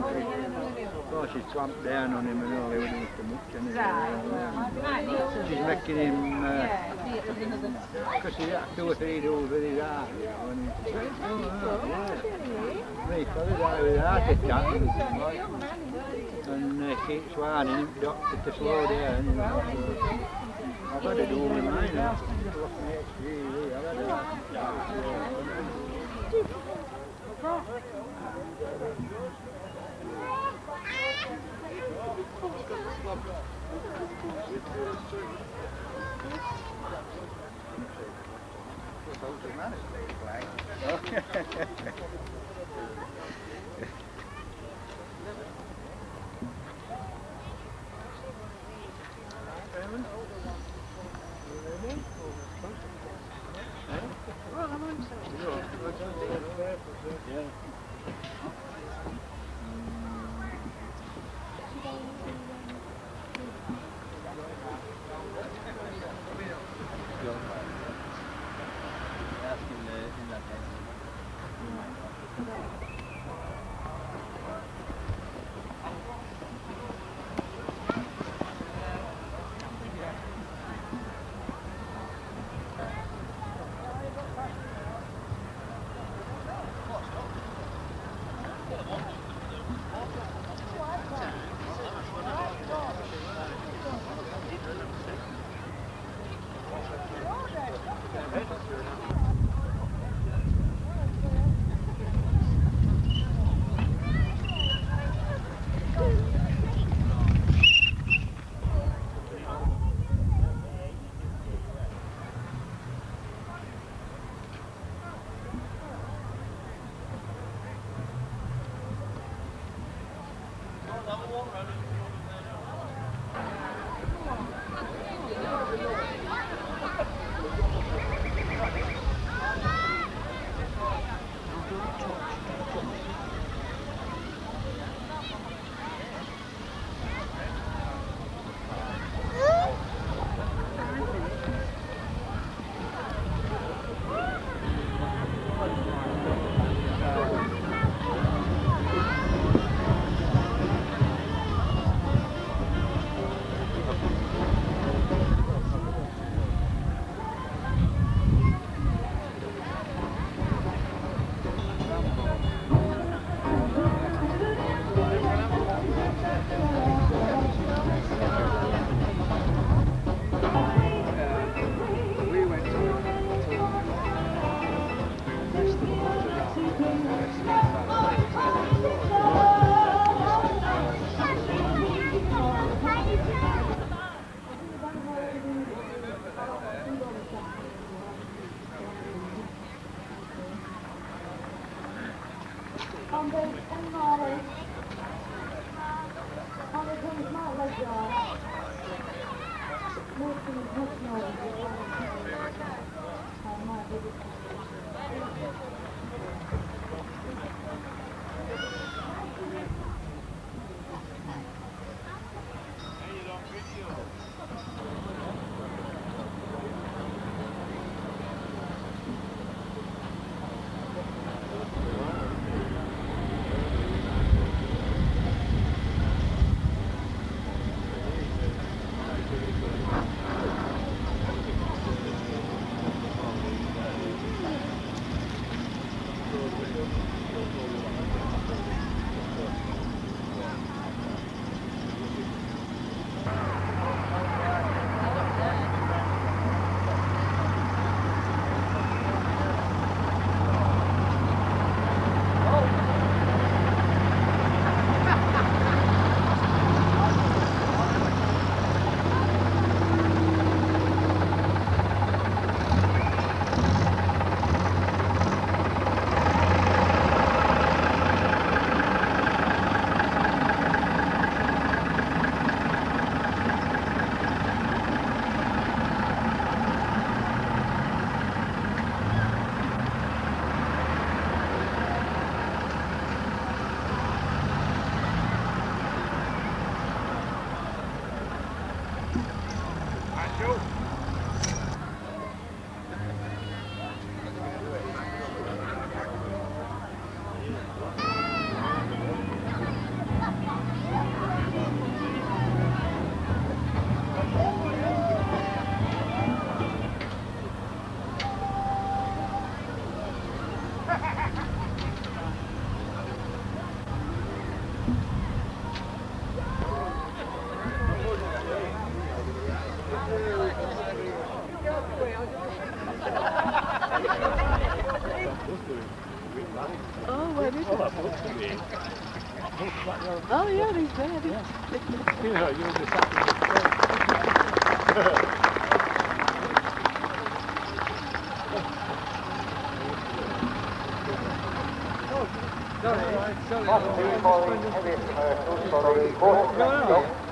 Oh, she's clamped down on him and all, he wouldn't have much anyway. She's making him, because he had two or three doors with his heart, you know, and he's, oh, yeah. Me, fellas died with heart attack, and, and uh, keeps him, doctor, to you know. I've had a mine, Those are not as big as black. Oh, where is it? Oh, yeah, he's there. He's You know, you'll be sat Possibly for the heaviest commercials for the quarter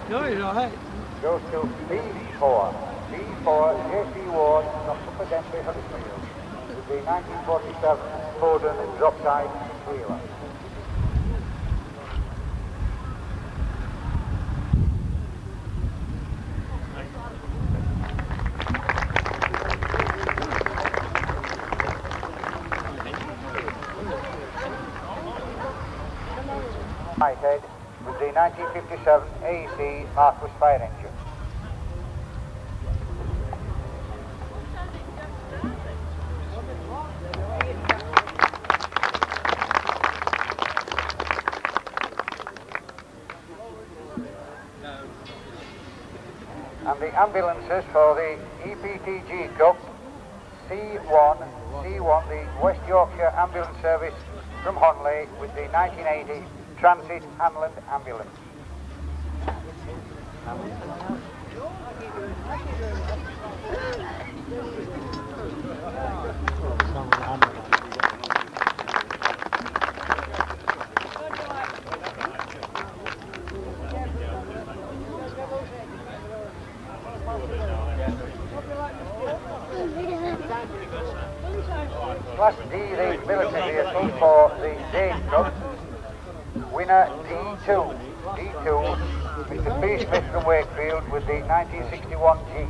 No, he's all right. goes to B4. B4, JC Ward Upper Denby Huddersfield the 1947 Foden Dropside Wheeler. With the 1957 AEC Marquis fire engine. And the ambulances for the EPTG Cup C1, C1, the West Yorkshire Ambulance Service from Honley with the 1980 Transit Hanland Ambulance. Class D, the military vehicle for the Dane Cup. Winner D2. D2, Mr. B. Smith from Wakefield with the 1961 Jeep.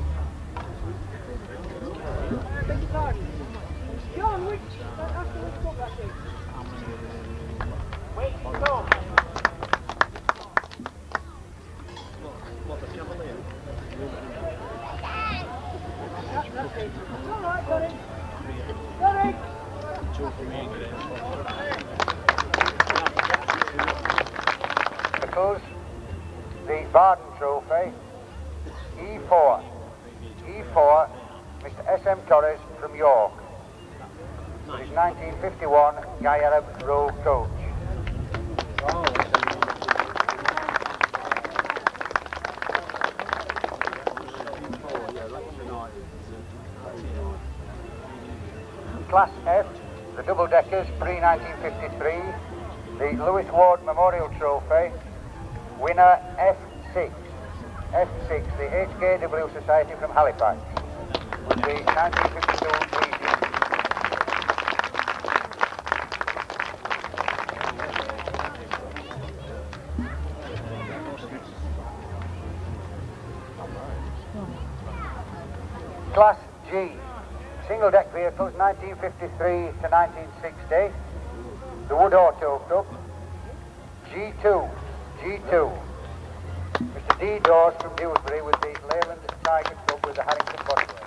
John, which, uh, after which book that is? That's it. It's all right, got it. Got it. Vehicles, the Barden Trophy. E4. E4, S.M. Torres from York. His 1951 Guy Arab Road coach. Class F, the double deckers pre 1953, the Lewis Ward Memorial Trophy, winner F6. F6, the HKW Society from Halifax, with the 1952 Legion. Class G, single deck vehicles 1953 to 1960. The Wood Auto Club. G2, G2. Mr. D. Dawes from Dewsbury with the Leyland Tiger Cub with the Harrington Bodywork.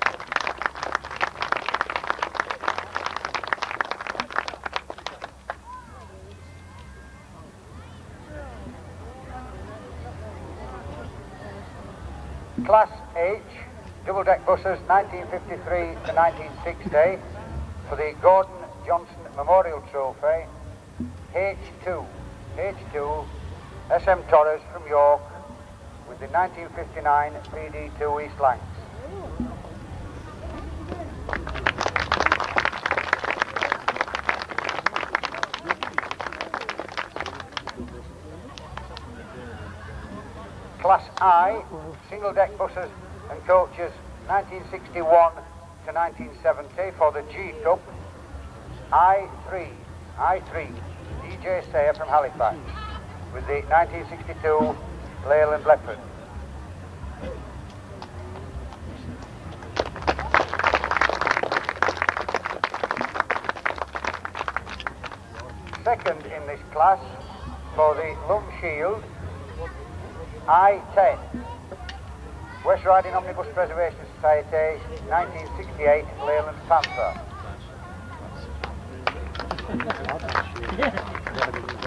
Class H, double deck buses 1953 to 1960 for the Gordon Johnson Memorial Trophy. H2, H2, SM Torres from York with the 1959 PD2 East Lancs. Class I, single-deck buses and coaches 1961 to 1970 for the G Cup. I3, I3, DJ Sayer from Halifax with the 1962 Leyland Leopard. Second in this class for the Lum Shield, I-10. West Riding Omnibus Preservation Society, 1968, Leyland Panther.